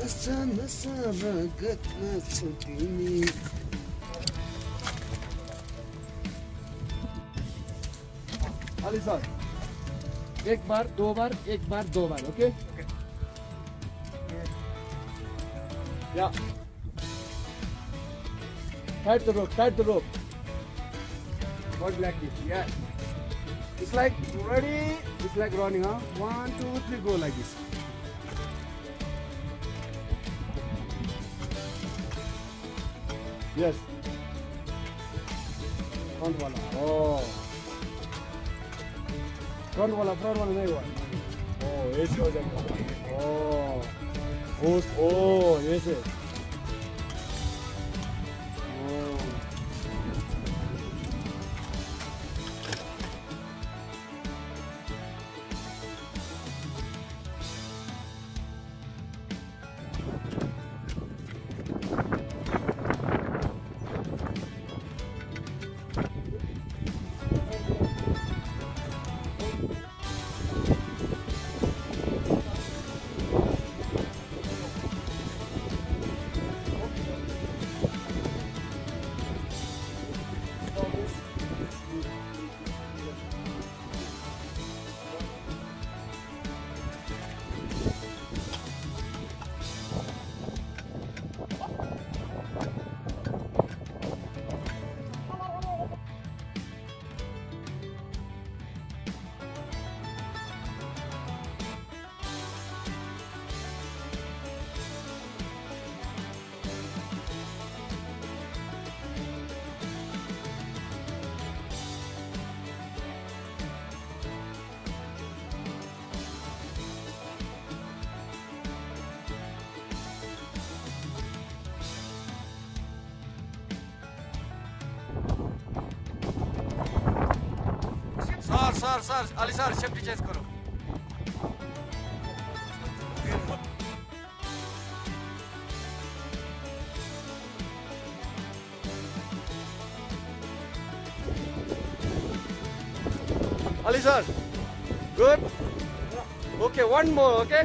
एक बार दो बार एक बार दो बार okay yeah tight the rope tight the rope like yeah it's like ready it's like running one two three go like this Yes. Front one. Oh. Front one. front one. na one. Oh, yes. Oh. Oh, oh, ese. Sir sir Ali sir safety change Ali sir. Good. Okay, one more, okay?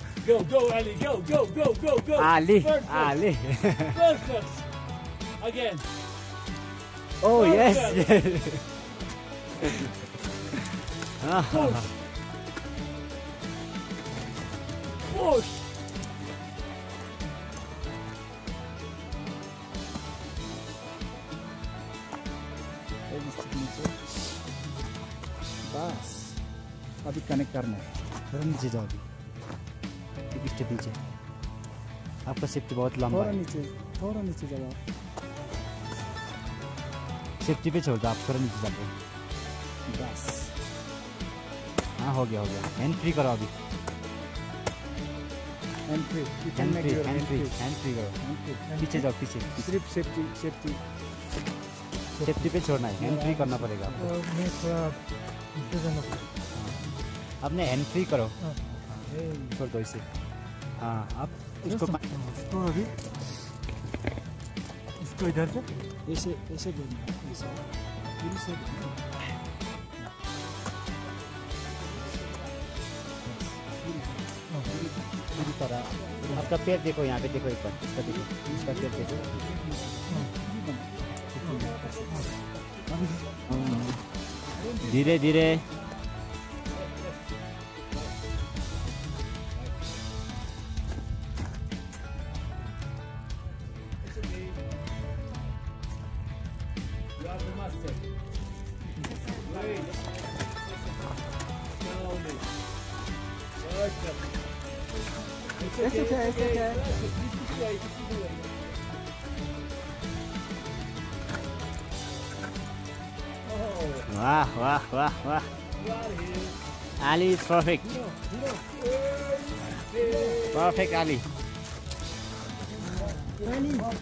Go, go, Ali, go, go, go, go, go. Ali, Perfect. Ali. Perfect. Again. Oh, Perfect. yes. yes. Push. Push. बस अभी connect करना है run अभी एक step नीचे आपका safety बहुत लंबा थोड़ा नीचे थोड़ा नीचे जाओ सेफ्टी पे छोड़ दो आप थोड़ा नीचे जाओ बस हाँ हो गया हो गया एंट्री करो अभी एंट्री एंट्री एंट्री करो पीछे जाओ पीछे सिर्फ सेफ्टी सेफ्टी सेफ्टी पे छोड़ना है एंट्री करना पड़ेगा आपने हैंड फ्री करो हाँ। कर दो इसे हाँ आप इसको अभी इसको इधर से ऐसे ऐसे फिर से पूरी तरह आपका पेट देखो यहाँ पे देखो एक बार इसका देखो इसका पेट देखो धीरे धीरे Namaste. Great. It's okay, it's okay. It's okay. It's okay. Wow, wow, wow, wow. Ali is perfect. Perfect Ali. Ali.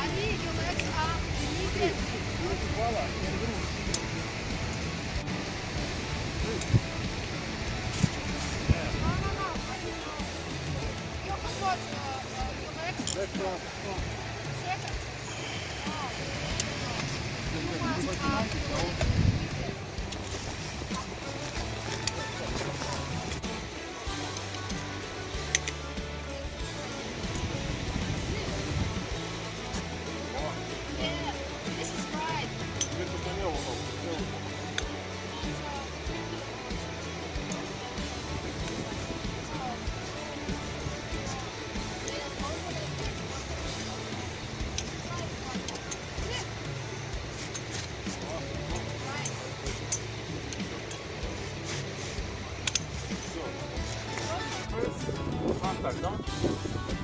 Они являются амфибетки. Вала, я не думаю. Second. Oh. não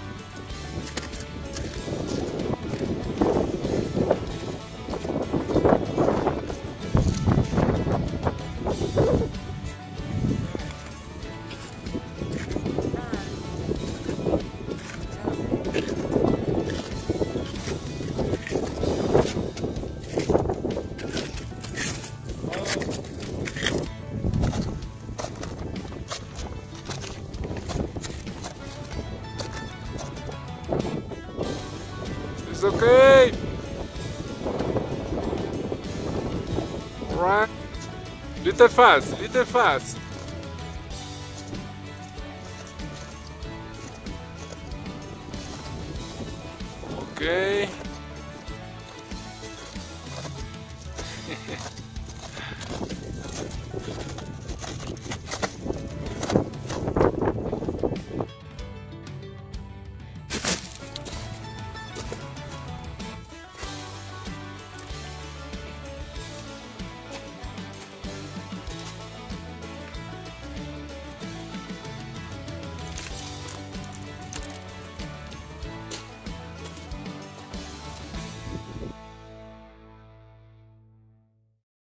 It's okay. Right. Little fast, little fast. Okay.